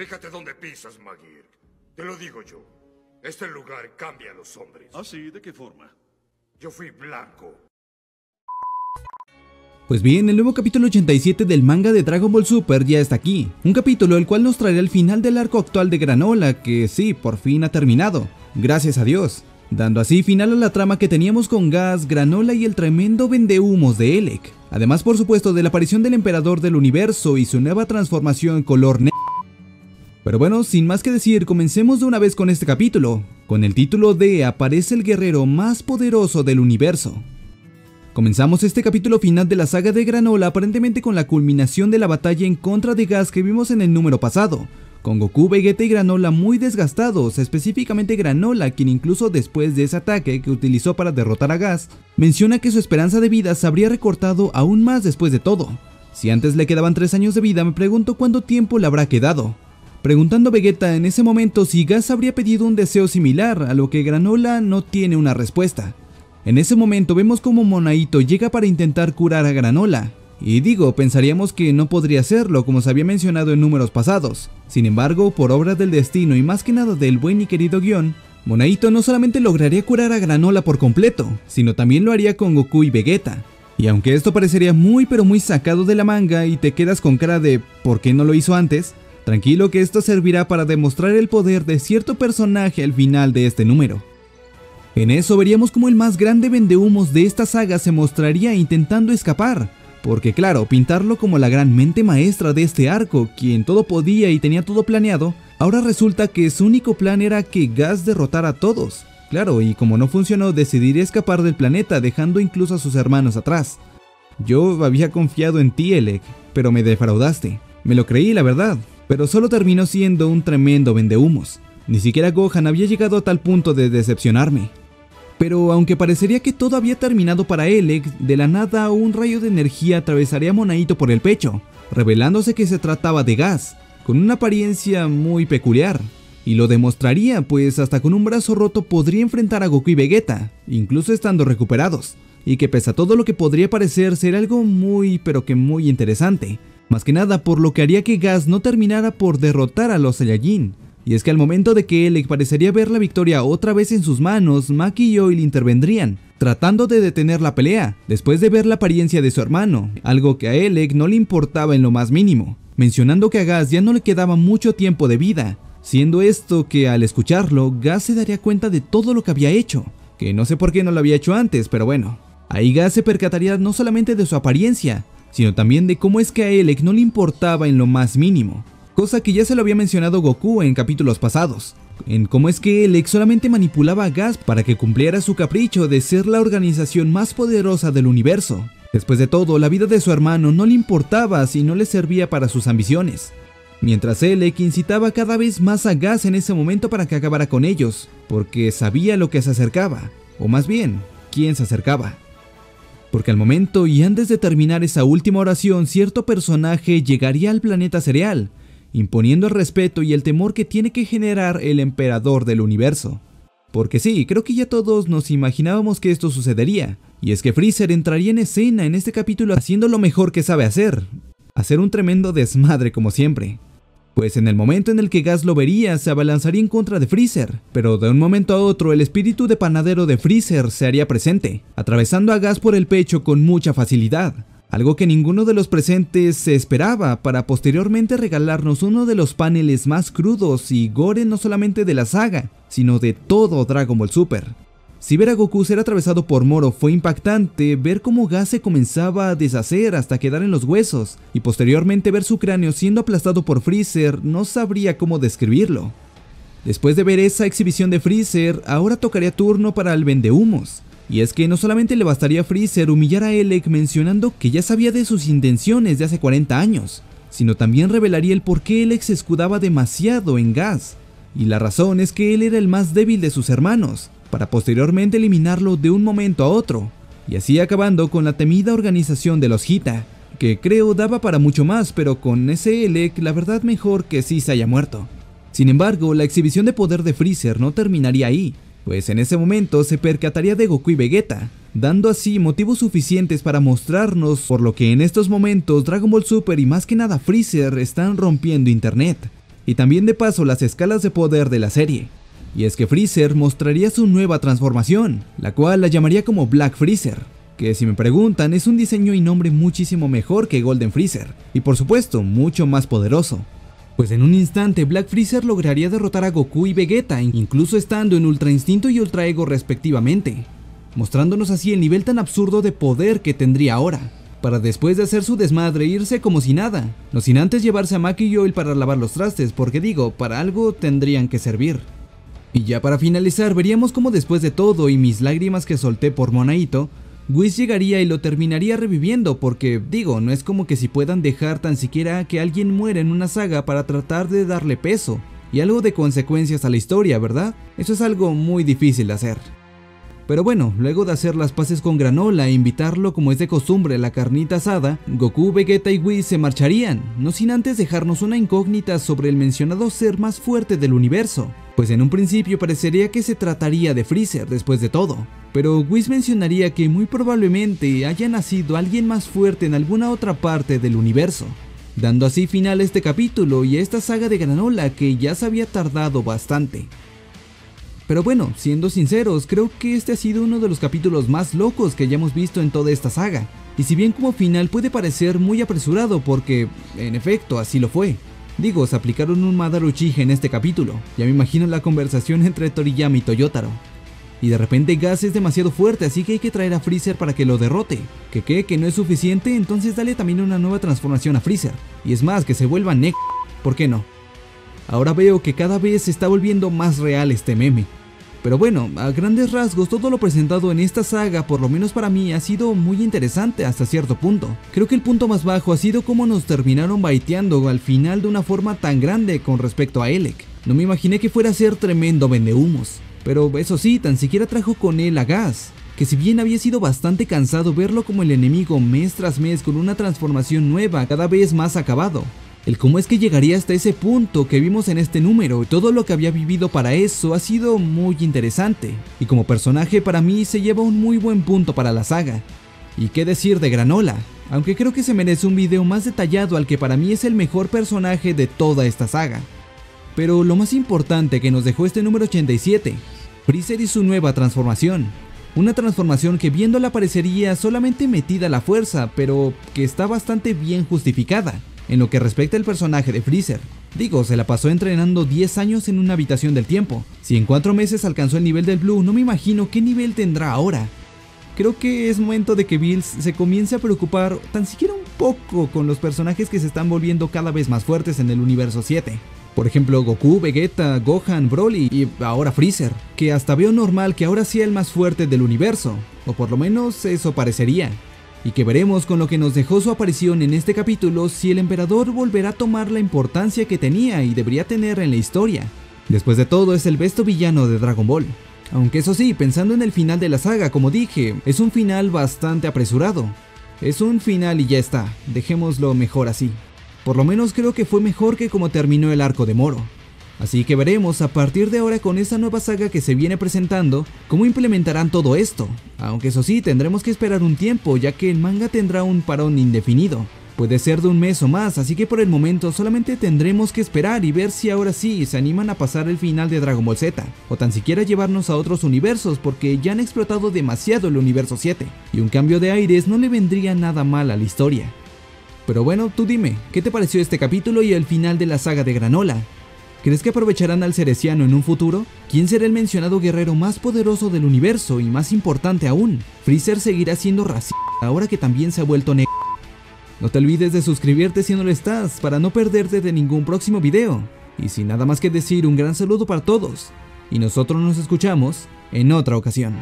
Fíjate dónde pisas, Magir. Te lo digo yo. Este lugar cambia a los hombres. ¿Ah, sí? ¿De qué forma? Yo fui blanco. Pues bien, el nuevo capítulo 87 del manga de Dragon Ball Super ya está aquí. Un capítulo el cual nos traerá el final del arco actual de Granola, que sí, por fin ha terminado. Gracias a Dios. Dando así final a la trama que teníamos con Gas, Granola y el tremendo vendehumos de Elec. Además, por supuesto, de la aparición del Emperador del Universo y su nueva transformación en color negro. Pero bueno, sin más que decir, comencemos de una vez con este capítulo, con el título de Aparece el guerrero más poderoso del universo. Comenzamos este capítulo final de la saga de Granola aparentemente con la culminación de la batalla en contra de Gas que vimos en el número pasado, con Goku, Vegeta y Granola muy desgastados, específicamente Granola, quien incluso después de ese ataque que utilizó para derrotar a Gas, menciona que su esperanza de vida se habría recortado aún más después de todo. Si antes le quedaban 3 años de vida, me pregunto cuánto tiempo le habrá quedado. Preguntando a Vegeta en ese momento si Gas habría pedido un deseo similar, a lo que Granola no tiene una respuesta. En ese momento vemos como Monaito llega para intentar curar a Granola, y digo, pensaríamos que no podría hacerlo como se había mencionado en números pasados. Sin embargo, por obra del destino y más que nada del buen y querido guion, Monaito no solamente lograría curar a Granola por completo, sino también lo haría con Goku y Vegeta. Y aunque esto parecería muy pero muy sacado de la manga y te quedas con cara de ¿por qué no lo hizo antes? Tranquilo que esto servirá para demostrar el poder de cierto personaje al final de este número. En eso veríamos como el más grande vendehumos de esta saga se mostraría intentando escapar, porque claro, pintarlo como la gran mente maestra de este arco, quien todo podía y tenía todo planeado, ahora resulta que su único plan era que Gas derrotara a todos. Claro, y como no funcionó, decidiría escapar del planeta dejando incluso a sus hermanos atrás. Yo había confiado en ti, Elec, pero me defraudaste. Me lo creí, la verdad, pero solo terminó siendo un tremendo vendehumos. Ni siquiera Gohan había llegado a tal punto de decepcionarme. Pero aunque parecería que todo había terminado para Elec, de la nada un rayo de energía atravesaría a Monaito por el pecho, revelándose que se trataba de gas, con una apariencia muy peculiar. Y lo demostraría, pues hasta con un brazo roto podría enfrentar a Goku y Vegeta, incluso estando recuperados, y que pese a todo lo que podría parecer ser algo muy pero que muy interesante, más que nada por lo que haría que Gas no terminara por derrotar a los Saiyajin, y es que al momento de que Elec parecería ver la victoria otra vez en sus manos, Maki y Oil intervendrían, tratando de detener la pelea, después de ver la apariencia de su hermano, algo que a Elec no le importaba en lo más mínimo, mencionando que a Gas ya no le quedaba mucho tiempo de vida, siendo esto que al escucharlo, Gas se daría cuenta de todo lo que había hecho, que no sé por qué no lo había hecho antes, pero bueno. Ahí Gas se percataría no solamente de su apariencia, sino también de cómo es que a Elec no le importaba en lo más mínimo, cosa que ya se lo había mencionado Goku en capítulos pasados, en cómo es que Elec solamente manipulaba a Gas para que cumpliera su capricho de ser la organización más poderosa del universo. Después de todo, la vida de su hermano no le importaba si no le servía para sus ambiciones. Mientras Elec incitaba cada vez más a Gas en ese momento para que acabara con ellos, porque sabía lo que se acercaba, o más bien, quién se acercaba. Porque al momento y antes de terminar esa última oración, cierto personaje llegaría al planeta cereal, imponiendo el respeto y el temor que tiene que generar el emperador del universo. Porque sí, creo que ya todos nos imaginábamos que esto sucedería, y es que Freezer entraría en escena en este capítulo haciendo lo mejor que sabe hacer, hacer un tremendo desmadre como siempre. Pues en el momento en el que Gas lo vería, se abalanzaría en contra de Freezer, pero de un momento a otro el espíritu de panadero de Freezer se haría presente, atravesando a Gas por el pecho con mucha facilidad, algo que ninguno de los presentes se esperaba para posteriormente regalarnos uno de los paneles más crudos y gore no solamente de la saga, sino de todo Dragon Ball Super. Si ver a Goku ser atravesado por Moro fue impactante, ver cómo Gas se comenzaba a deshacer hasta quedar en los huesos, y posteriormente ver su cráneo siendo aplastado por Freezer, no sabría cómo describirlo. Después de ver esa exhibición de Freezer, ahora tocaría turno para el Vendehumos. Y es que no solamente le bastaría a Freezer humillar a Elec mencionando que ya sabía de sus intenciones de hace 40 años, sino también revelaría el por qué Elec se escudaba demasiado en Gas. Y la razón es que él era el más débil de sus hermanos, para posteriormente eliminarlo de un momento a otro, y así acabando con la temida organización de los Hita, que creo daba para mucho más, pero con ese Elec la verdad mejor que sí se haya muerto. Sin embargo, la exhibición de poder de Freezer no terminaría ahí, pues en ese momento se percataría de Goku y Vegeta, dando así motivos suficientes para mostrarnos por lo que en estos momentos Dragon Ball Super y más que nada Freezer están rompiendo internet. y también de paso las escalas de poder de la serie. Y es que Freezer mostraría su nueva transformación, la cual la llamaría como Black Freezer, que si me preguntan es un diseño y nombre muchísimo mejor que Golden Freezer, y por supuesto mucho más poderoso. Pues en un instante Black Freezer lograría derrotar a Goku y Vegeta, incluso estando en Ultra Instinto y Ultra Ego respectivamente, mostrándonos así el nivel tan absurdo de poder que tendría ahora, para después de hacer su desmadre irse como si nada, no sin antes llevarse a Maki y Oil para lavar los trastes, porque digo, para algo tendrían que servir. Y ya para finalizar, veríamos como después de todo y mis lágrimas que solté por Monaito, Whis llegaría y lo terminaría reviviendo porque, digo, no es como que si puedan dejar tan siquiera que alguien muera en una saga para tratar de darle peso y algo de consecuencias a la historia, ¿verdad? Eso es algo muy difícil de hacer. Pero bueno, luego de hacer las paces con Granola e invitarlo como es de costumbre a la carnita asada, Goku, Vegeta y Whis se marcharían, no sin antes dejarnos una incógnita sobre el mencionado ser más fuerte del universo, pues en un principio parecería que se trataría de Freezer después de todo, pero Whis mencionaría que muy probablemente haya nacido alguien más fuerte en alguna otra parte del universo, dando así final a este capítulo y a esta saga de Granola que ya se había tardado bastante. Pero bueno, siendo sinceros, creo que este ha sido uno de los capítulos más locos que hayamos visto en toda esta saga. Y si bien como final puede parecer muy apresurado porque, en efecto, así lo fue. Digo, se aplicaron un Madara Uchiha en este capítulo, ya me imagino la conversación entre Toriyama y Toyotaro. Y de repente Gas es demasiado fuerte, así que hay que traer a Freezer para que lo derrote. ¿Que qué? ¿Que no es suficiente? Entonces dale también una nueva transformación a Freezer. Y es más, que se vuelva Neck. ¿Por qué no? Ahora veo que cada vez se está volviendo más real este meme. Pero bueno, a grandes rasgos todo lo presentado en esta saga, por lo menos para mí, ha sido muy interesante hasta cierto punto. Creo que el punto más bajo ha sido cómo nos terminaron baiteando al final de una forma tan grande con respecto a Elec. No me imaginé que fuera a ser tremendo vendehumos. Pero eso sí, tan siquiera trajo con él a Gas, que si bien había sido bastante cansado verlo como el enemigo mes tras mes con una transformación nueva cada vez más acabado, el cómo es que llegaría hasta ese punto que vimos en este número y todo lo que había vivido para eso ha sido muy interesante. Y como personaje para mí se lleva un muy buen punto para la saga. Y qué decir de Granola, aunque creo que se merece un video más detallado al que para mí es el mejor personaje de toda esta saga. Pero lo más importante que nos dejó este número 87, Freezer y su nueva transformación. Una transformación que viéndola parecería solamente metida a la fuerza, pero que está bastante bien justificada en lo que respecta al personaje de Freezer. Digo, se la pasó entrenando 10 años en una habitación del tiempo. Si en 4 meses alcanzó el nivel del Blue, no me imagino qué nivel tendrá ahora. Creo que es momento de que Bills se comience a preocupar tan siquiera un poco con los personajes que se están volviendo cada vez más fuertes en el universo 7. Por ejemplo, Goku, Vegeta, Gohan, Broly y ahora Freezer, que hasta veo normal que ahora sea el más fuerte del universo, o por lo menos eso parecería y que veremos con lo que nos dejó su aparición en este capítulo si el emperador volverá a tomar la importancia que tenía y debería tener en la historia. Después de todo es el besto villano de Dragon Ball. Aunque eso sí, pensando en el final de la saga, como dije, es un final bastante apresurado. Es un final y ya está, dejémoslo mejor así. Por lo menos creo que fue mejor que como terminó el arco de Moro. Así que veremos a partir de ahora con esta nueva saga que se viene presentando cómo implementarán todo esto, aunque eso sí tendremos que esperar un tiempo ya que el manga tendrá un parón indefinido. Puede ser de un mes o más, así que por el momento solamente tendremos que esperar y ver si ahora sí se animan a pasar el final de Dragon Ball Z, o tan siquiera llevarnos a otros universos porque ya han explotado demasiado el universo 7, y un cambio de aires no le vendría nada mal a la historia. Pero bueno, tú dime, ¿qué te pareció este capítulo y el final de la saga de Granola? ¿Crees que aprovecharán al Cereciano en un futuro? ¿Quién será el mencionado guerrero más poderoso del universo y más importante aún? ¿Freezer seguirá siendo racista ahora que también se ha vuelto negro? No te olvides de suscribirte si no lo estás para no perderte de ningún próximo video. Y sin nada más que decir, un gran saludo para todos. Y nosotros nos escuchamos en otra ocasión.